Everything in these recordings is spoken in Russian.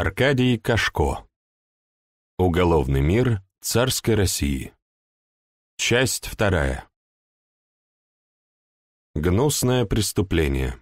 Аркадий Кашко. Уголовный мир царской России. Часть вторая. Гнусное преступление.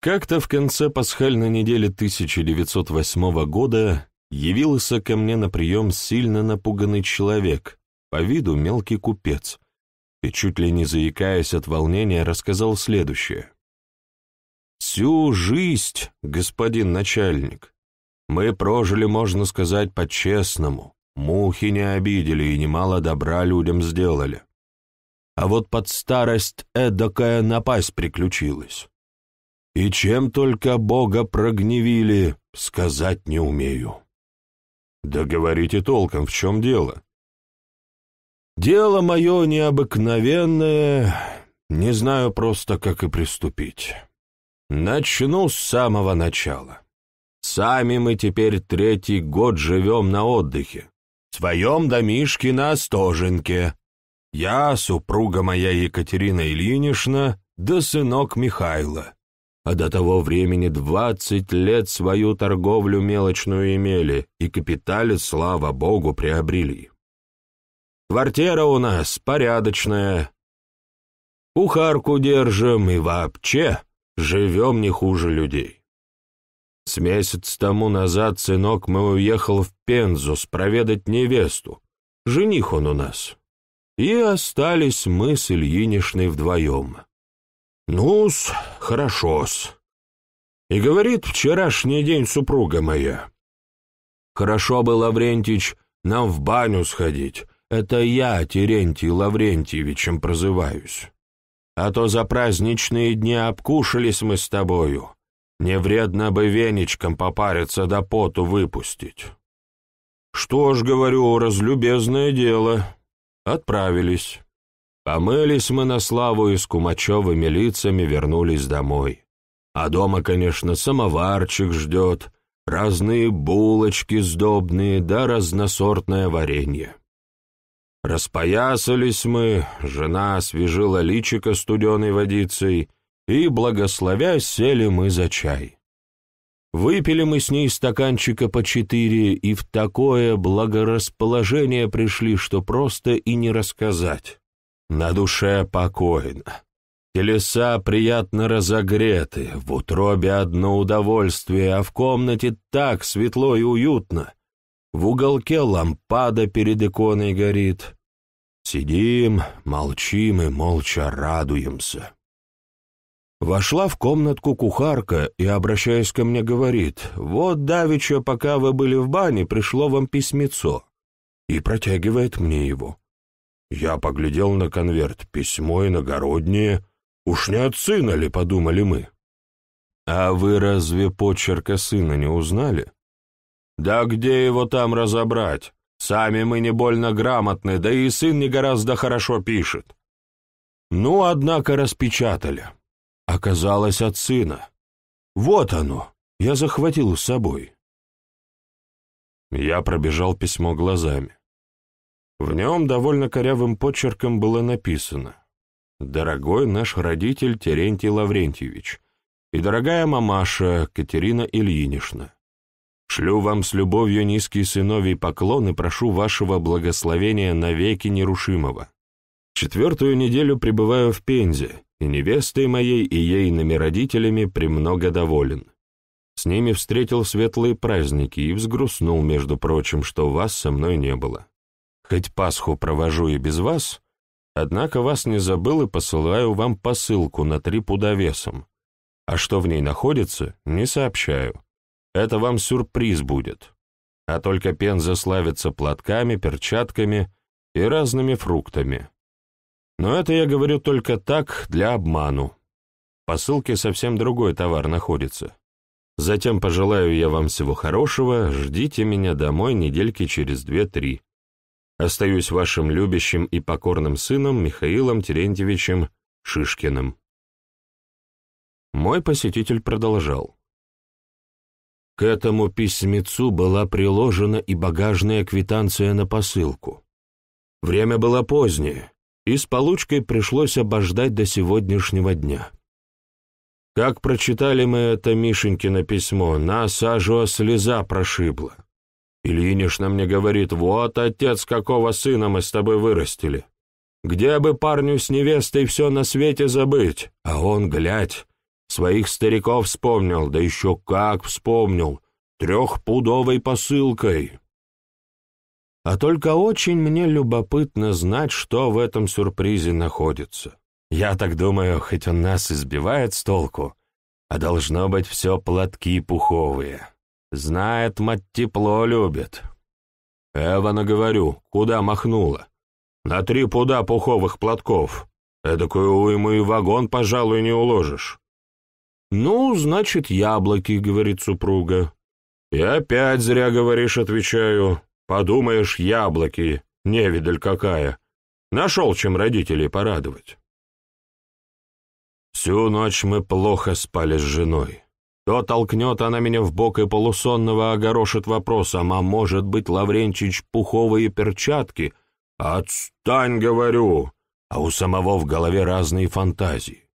Как-то в конце пасхальной недели 1908 года явился ко мне на прием сильно напуганный человек, по виду мелкий купец, и чуть ли не заикаясь от волнения, рассказал следующее. Всю жизнь, господин начальник, мы прожили, можно сказать, по-честному, мухи не обидели и немало добра людям сделали. А вот под старость эдакая напасть приключилась. И чем только Бога прогневили, сказать не умею. Да говорите толком, в чем дело? Дело мое необыкновенное, не знаю просто, как и приступить. Начну с самого начала. Сами мы теперь третий год живем на отдыхе. В своем домишке на Остоженке. Я, супруга моя Екатерина Ильинична, да сынок Михайла. А до того времени двадцать лет свою торговлю мелочную имели и капиталец, слава богу, приобрели. Квартира у нас порядочная. Кухарку держим и вообще живем не хуже людей. С месяц тому назад, сынок, мы уехал в Пензу спроведать невесту. Жених он у нас. И остались мы с Ильинишной вдвоем. Ну-с, хорошо-с. И говорит вчерашний день супруга моя. Хорошо бы, Лаврентич, нам в баню сходить. Это я Терентий Лаврентьевичем прозываюсь. А то за праздничные дни обкушались мы с тобою. Не вредно бы веничком попариться да поту выпустить. Что ж, говорю, разлюбезное дело. Отправились. Помылись мы на славу и с кумачевыми лицами вернулись домой. А дома, конечно, самоварчик ждет, разные булочки сдобные да разносортное варенье. Распоясались мы, жена освежила личико студеной водицей, и, благословя, сели мы за чай. Выпили мы с ней стаканчика по четыре, и в такое благорасположение пришли, что просто и не рассказать. На душе покойно. Телеса приятно разогреты, в утробе одно удовольствие, а в комнате так светло и уютно, в уголке лампада перед иконой горит. Сидим, молчим и молча радуемся. Вошла в комнатку кухарка и, обращаясь ко мне, говорит, «Вот, давеча, пока вы были в бане, пришло вам письмецо». И протягивает мне его. Я поглядел на конверт, письмо иногороднее. Уж не от сына ли, подумали мы. «А вы разве почерка сына не узнали?» Да где его там разобрать? Сами мы не больно грамотны, да и сын не гораздо хорошо пишет. Ну, однако, распечатали. Оказалось от сына. Вот оно, я захватил с собой. Я пробежал письмо глазами. В нем довольно корявым почерком было написано «Дорогой наш родитель Терентий Лаврентьевич и дорогая мамаша Катерина Ильинична, Шлю вам с любовью низкий сыновий поклон и прошу вашего благословения навеки нерушимого. Четвертую неделю пребываю в Пензе, и невестой моей и ейными родителями премного доволен. С ними встретил светлые праздники и взгрустнул, между прочим, что вас со мной не было. Хоть Пасху провожу и без вас, однако вас не забыл и посылаю вам посылку на три пуда весом. А что в ней находится, не сообщаю. Это вам сюрприз будет. А только Пенза славится платками, перчатками и разными фруктами. Но это я говорю только так, для обману. В посылке совсем другой товар находится. Затем пожелаю я вам всего хорошего, ждите меня домой недельки через две-три. Остаюсь вашим любящим и покорным сыном Михаилом Терентьевичем Шишкиным. Мой посетитель продолжал. К этому письмецу была приложена и багажная квитанция на посылку. Время было позднее, и с получкой пришлось обождать до сегодняшнего дня. Как прочитали мы это Мишенькино письмо, нас аж слеза прошибла. Ильинишна мне говорит, вот, отец, какого сына мы с тобой вырастили. Где бы парню с невестой все на свете забыть? А он, глядь, своих стариков вспомнил, да еще как вспомнил, трехпудовой посылкой. А только очень мне любопытно знать, что в этом сюрпризе находится. Я так думаю, хоть он нас избивает с толку, а должно быть все платки пуховые. Знает, мать тепло любит. Эвана, говорю, куда махнула? На три пуда пуховых платков. Эдакую уйму и вагон, пожалуй, не уложишь. «Ну, значит, яблоки», — говорит супруга. «И опять зря говоришь», — отвечаю. «Подумаешь, яблоки, невидаль какая. Нашел, чем родителей порадовать». Всю ночь мы плохо спали с женой. То толкнет она меня в бок и полусонного огорошит вопросом, а может быть, Лавренчич, пуховые перчатки? Отстань, говорю! А у самого в голове разные фантазии.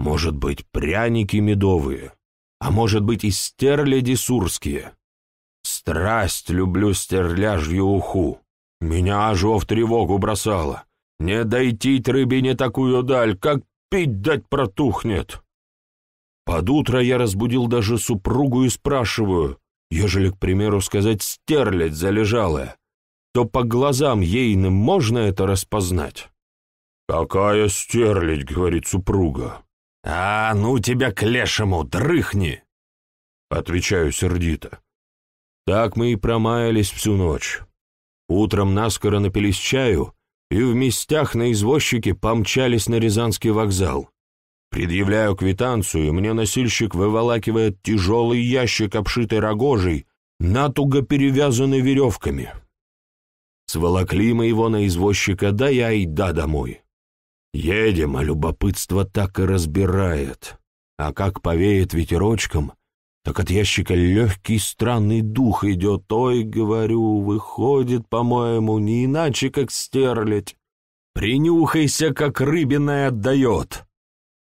Может быть, пряники медовые, а может быть, и стерляди сурские. Страсть люблю стерляжью уху. Меня аж в тревогу бросало. Не дойти рыбине такую даль, как пить дать протухнет. Под утро я разбудил даже супругу и спрашиваю, ежели, к примеру, сказать «стерлядь залежалая», то по глазам ейным можно это распознать? «Какая стерлядь?» — говорит супруга. «А, ну тебя к лешему, дрыхни!» Отвечаю сердито. Так мы и промаялись всю ночь. Утром наскоро напились чаю и в местях на извозчике помчались на Рязанский вокзал. Предъявляю квитанцию, мне носильщик выволакивает тяжелый ящик, обшитый рогожей, натуго перевязанный веревками. Сволокли мы его на извозчика, да я и да домой. Едем, а любопытство так и разбирает. А как повеет ветерочком, так от ящика легкий странный дух идет. Ой, говорю, выходит, по-моему, не иначе, как стерлядь. Принюхайся, как рыбиная отдает.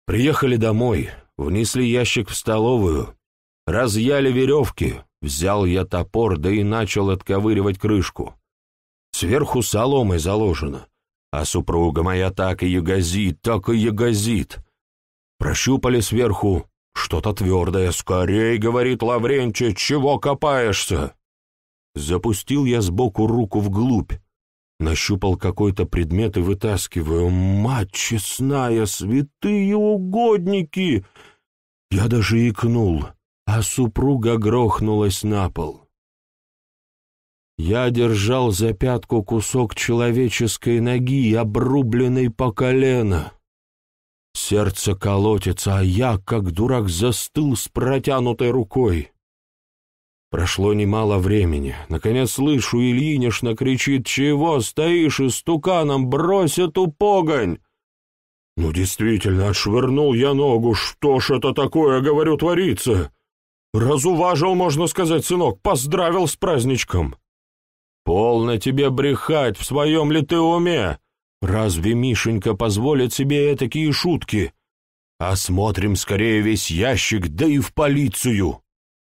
Приехали домой, внесли ящик в столовую, разъяли веревки, взял я топор, да и начал отковыривать крышку. Сверху соломой заложено, а супруга моя так и ягозит, так и ягозит. Прощупали сверху, что-то твердое. «Скорей!» — говорит Лаврентий, «чего копаешься?» Запустил я сбоку руку вглубь, Нащупал какой-то предмет и вытаскиваю. Мать честная, святые угодники! Я даже икнул, а супруга грохнулась на пол. Я держал за пятку кусок человеческой ноги, обрубленный по колено. Сердце колотится, а я, как дурак, застыл с протянутой рукой. Прошло немало времени. Наконец слышу, Ильинишна кричит, «Чего стоишь истуканом? Брось эту погонь!» Ну, действительно, отшвырнул я ногу. Что ж это такое, говорю, творится? Разуважил, можно сказать, сынок, поздравил с праздничком. Полно тебе брехать, в своем ли ты уме? Разве Мишенька позволит себе такие шутки? Осмотрим скорее весь ящик, да и в полицию.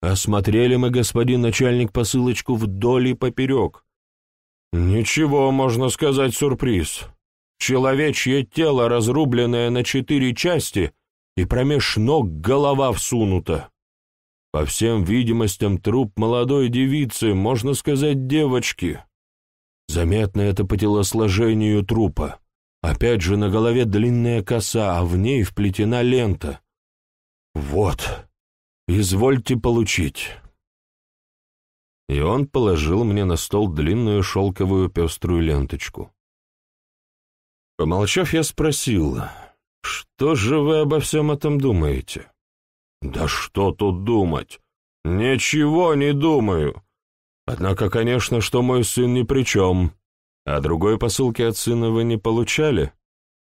Осмотрели мы, господин начальник, посылочку вдоль и поперек. Ничего, можно сказать, сюрприз. Человечье тело, разрубленное на четыре части, и промеж ног голова всунута. По всем видимостям, труп молодой девицы, можно сказать, девочки. Заметно это по телосложению трупа. Опять же, на голове длинная коса, а в ней вплетена лента. Вот, «Извольте получить». И он положил мне на стол длинную шелковую пеструю ленточку. Помолчав, я спросил, «Что же вы обо всем этом думаете?» «Да что тут думать? Ничего не думаю. Однако, конечно, что мой сын ни при чем. А другой посылки от сына вы не получали?»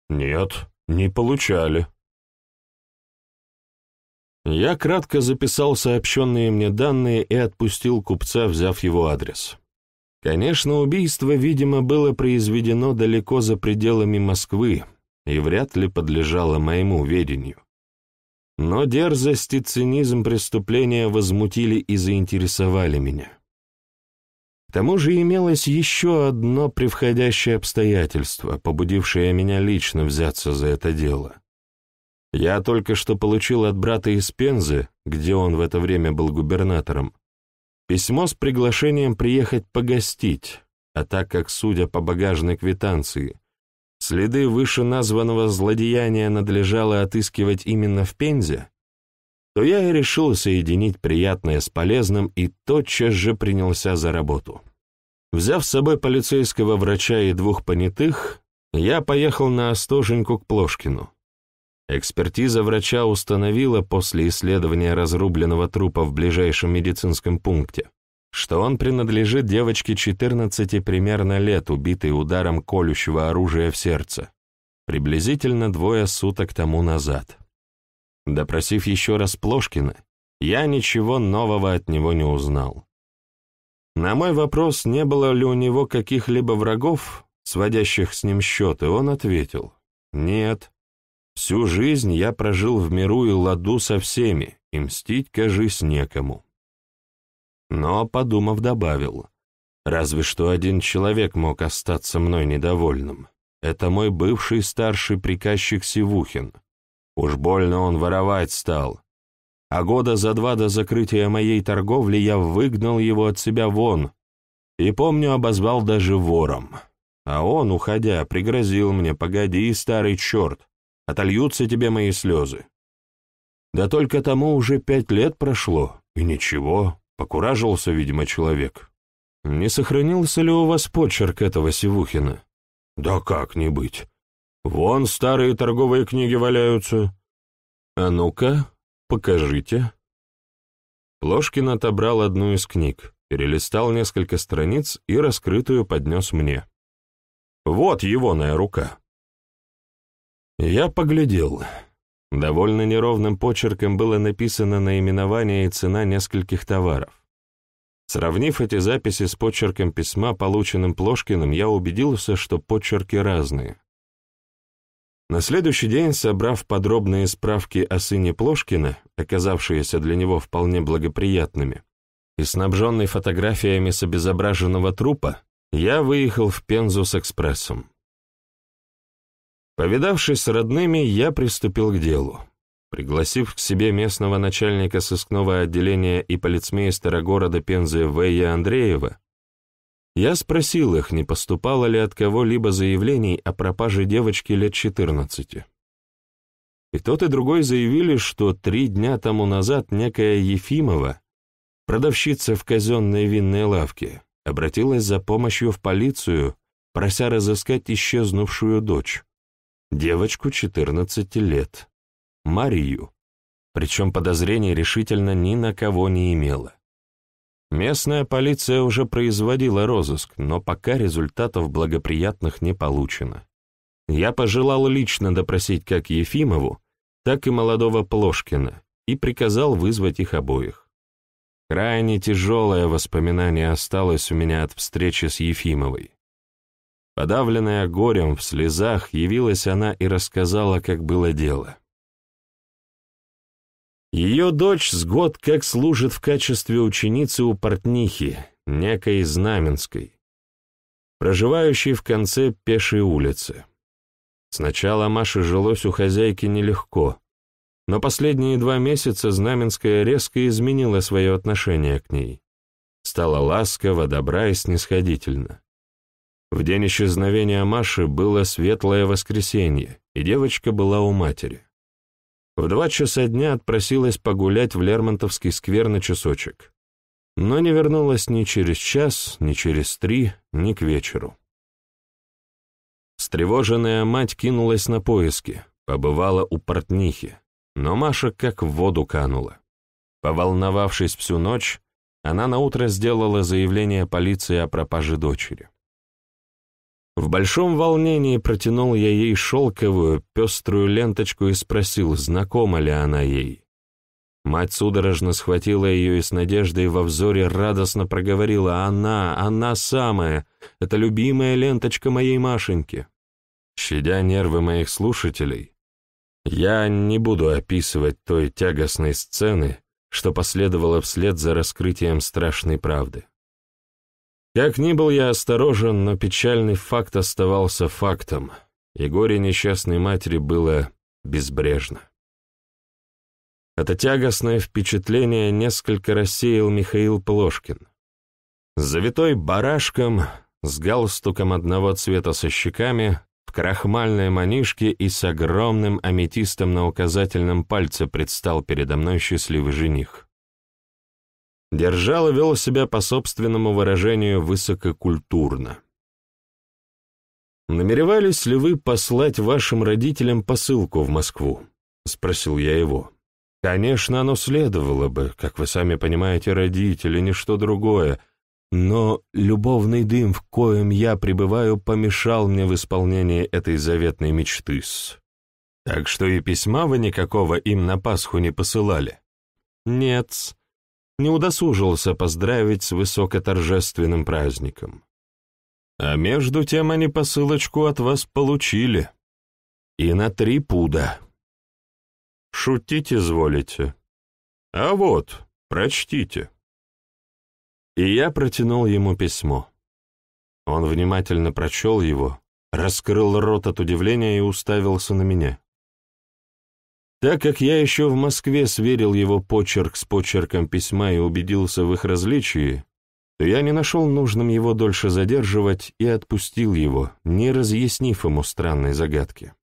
«Нет, не получали». Я кратко записал сообщенные мне данные и отпустил купца, взяв его адрес. Конечно, убийство, видимо, было произведено далеко за пределами Москвы и вряд ли подлежало моему ведению. Но дерзость и цинизм преступления возмутили и заинтересовали меня. К тому же имелось еще одно превходящее обстоятельство, побудившее меня лично взяться за это дело. Я только что получил от брата из Пензы, где он в это время был губернатором, письмо с приглашением приехать погостить, а так как, судя по багажной квитанции, следы вышеназванного злодеяния надлежало отыскивать именно в Пензе, то я и решил соединить приятное с полезным и тотчас же принялся за работу. Взяв с собой полицейского врача и двух понятых, я поехал на Остоженьку к Плошкину. Экспертиза врача установила после исследования разрубленного трупа в ближайшем медицинском пункте, что он принадлежит девочке 14 примерно лет, убитой ударом колющего оружия в сердце, приблизительно двое суток тому назад. Допросив еще раз Плошкина, я ничего нового от него не узнал. На мой вопрос, не было ли у него каких-либо врагов, сводящих с ним счеты, он ответил, «Нет, всю жизнь я прожил в миру и ладу со всеми, и мстить, кажись, некому». Но, подумав, добавил, «Разве что один человек мог остаться мной недовольным. Это мой бывший старший приказчик Сивухин». Уж больно он воровать стал. А года за два до закрытия моей торговли я выгнал его от себя вон и, помню, обозвал даже вором. А он, уходя, пригрозил мне, погоди, старый черт, отольются тебе мои слезы. Да только тому уже пять лет прошло, и ничего, покуражился, видимо, человек. Не сохранился ли у вас почерк этого Сивухина? Да как не быть. Вон старые торговые книги валяются. А ну-ка, покажите. Ложкин отобрал одну из книг, перелистал несколько страниц и раскрытую поднес мне. Вот егоная рука. Я поглядел. Довольно неровным почерком было написано наименование и цена нескольких товаров. Сравнив эти записи с почерком письма, полученным Плошкиным, я убедился, что почерки разные. На следующий день, собрав подробные справки о сыне Плошкина, оказавшиеся для него вполне благоприятными, и снабженный фотографиями с обезображенного трупа, я выехал в Пензу с экспрессом. Повидавшись с родными, я приступил к делу. Пригласив к себе местного начальника сыскного отделения и полицмейстера города Пензы В.Я. Андреева, я спросил их, не поступало ли от кого-либо заявлений о пропаже девочки лет 14. И тот и другой заявили, что три дня тому назад некая Ефимова, продавщица в казенной винной лавке, обратилась за помощью в полицию, прося разыскать исчезнувшую дочь, девочку 14 лет, Марию, причем подозрений решительно ни на кого не имела. Местная полиция уже производила розыск, но пока результатов благоприятных не получено. Я пожелал лично допросить как Ефимову, так и молодого Плошкина и приказал вызвать их обоих. Крайне тяжелое воспоминание осталось у меня от встречи с Ефимовой. Подавленная горем, в слезах, явилась она и рассказала, как было дело. Ее дочь с год как служит в качестве ученицы у портнихи, некой Знаменской, проживающей в конце пешей улицы. Сначала Маше жилось у хозяйки нелегко, но последние два месяца Знаменская резко изменила свое отношение к ней. Стала ласково, добра и снисходительна. В день исчезновения Маши было светлое воскресенье, и девочка была у матери. В два часа дня отпросилась погулять в Лермонтовский сквер на часочек, но не вернулась ни через час, ни через три, ни к вечеру. Встревоженная мать кинулась на поиски, побывала у портнихи, но Маша как в воду канула. Поволновавшись всю ночь, она наутро сделала заявление полиции о пропаже дочери. В большом волнении протянул я ей шелковую, пеструю ленточку и спросил, знакома ли она ей. Мать судорожно схватила ее и с надеждой во взоре радостно проговорила «Она, она самая! Это любимая ленточка моей Машеньки!» Щадя нервы моих слушателей, Я не буду описывать той тягостной сцены, что последовало вслед за раскрытием страшной правды. Как ни был я осторожен, но печальный факт оставался фактом, и горе несчастной матери было безбрежно. Это тягостное впечатление несколько рассеял Михаил Плошкин. Завитой барашком, с галстуком одного цвета со щеками, в крахмальной манишке и с огромным аметистом на указательном пальце предстал передо мной счастливый жених. Держал и вел себя по собственному выражению высококультурно. «Намеревались ли вы послать вашим родителям посылку в Москву?» — спросил я его. «Конечно, оно следовало бы, как вы сами понимаете, родители, ничто другое, но любовный дым, в коем я пребываю, помешал мне в исполнении этой заветной мечты -с. Так что и письма вы никакого им на Пасху не посылали?» «Нет, не удосужился поздравить с высокоторжественным праздником. А между тем они посылочку от вас получили. И на три пуда. Шутить изволите. А вот, прочтите. И я протянул ему письмо. Он внимательно прочел его, раскрыл рот от удивления и уставился на меня. Так как я еще в Москве сверил его почерк с почерком письма и убедился в их различии, то я не нашел нужным его дольше задерживать и отпустил его, не разъяснив ему странной загадки.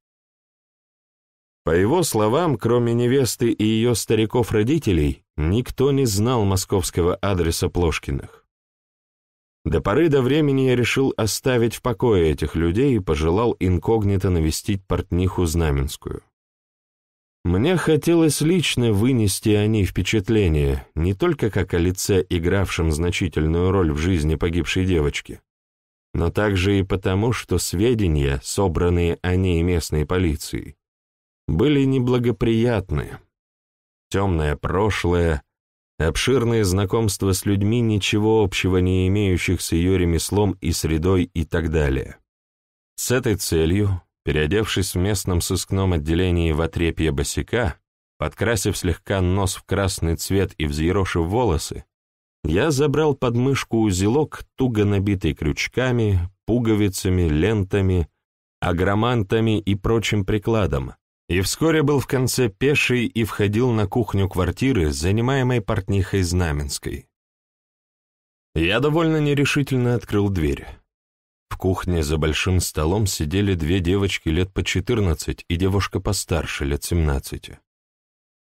По его словам, кроме невесты и ее стариков-родителей, никто не знал московского адреса Плошкиных. До поры до времени я решил оставить в покое этих людей и пожелал инкогнито навестить портниху Знаменскую. Мне хотелось лично вынести о ней впечатление, не только как о лице, игравшем значительную роль в жизни погибшей девочки, но также и потому, что сведения, собранные о ней местной полицией, были неблагоприятны. Темное прошлое, обширные знакомства с людьми, ничего общего не имеющих с ее ремеслом и средой и так далее. С этой целью Переодевшись в местном сыскном отделении в отрепье босика, подкрасив слегка нос в красный цвет и взъерошив волосы, я забрал под мышку узелок, туго набитый крючками, пуговицами, лентами, агромантами и прочим прикладом, и вскоре был в конце пеший и входил на кухню квартиры, занимаемой портнихой Знаменской. Я довольно нерешительно открыл дверь. В кухне за большим столом сидели две девочки лет по четырнадцать и девушка постарше, лет семнадцати.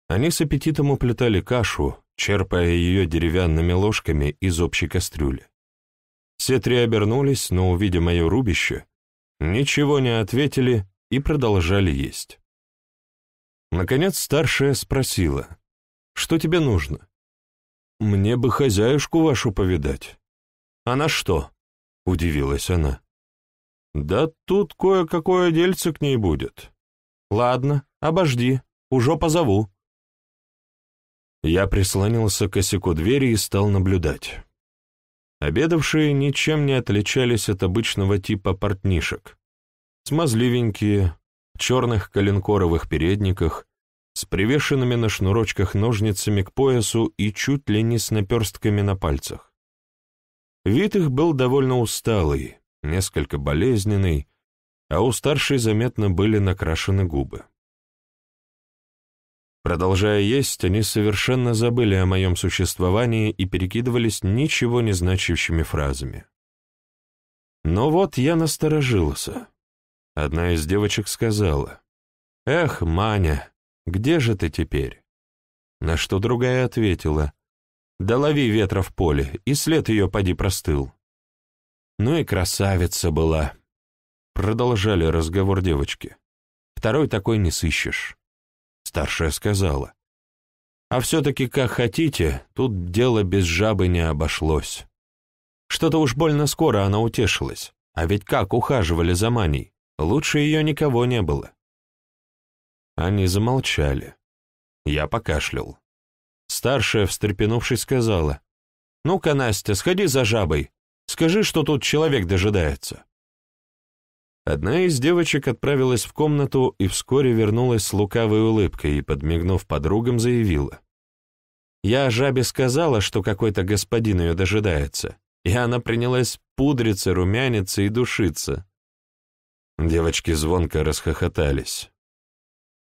Они с аппетитом уплетали кашу, черпая ее деревянными ложками из общей кастрюли. Все три обернулись, но, увидя мое рубище, ничего не ответили и продолжали есть. Наконец старшая спросила, «Что тебе нужно?» «Мне бы хозяюшку вашу повидать». «Она что?» — удивилась она. «Да тут кое-какое дельце к ней будет. Ладно, обожди, уже позову». Я прислонился к косяку двери и стал наблюдать. Обедавшие ничем не отличались от обычного типа портнишек. Смазливенькие, в черных коленкоровых передниках, с привешенными на шнурочках ножницами к поясу и чуть ли не с наперстками на пальцах. Вид их был довольно усталый, несколько болезненный, а у старшей заметно были накрашены губы. Продолжая есть, они совершенно забыли о моем существовании и перекидывались ничего не значащими фразами. Но вот я насторожился. Одна из девочек сказала, «Эх, Маня, где же ты теперь?» На что другая ответила, да лови ветра в поле, и след ее поди простыл. Ну и красавица была. Продолжали разговор девочки. Второй такой не сыщешь. Старшая сказала. А все-таки, как хотите, тут дело без жабы не обошлось. Что-то уж больно скоро она утешилась. А ведь как ухаживали за Маней, лучше ее никого не было. Они замолчали. Я покашлял. Старшая, встрепенувшись, сказала, «Ну-ка, Настя, сходи за жабой, скажи, что тут человек дожидается». Одна из девочек отправилась в комнату и вскоре вернулась с лукавой улыбкой и, подмигнув подругам, заявила. «Я жабе сказала, что какой-то господин ее дожидается, и она принялась пудриться, румяниться и душиться». Девочки звонко расхохотались.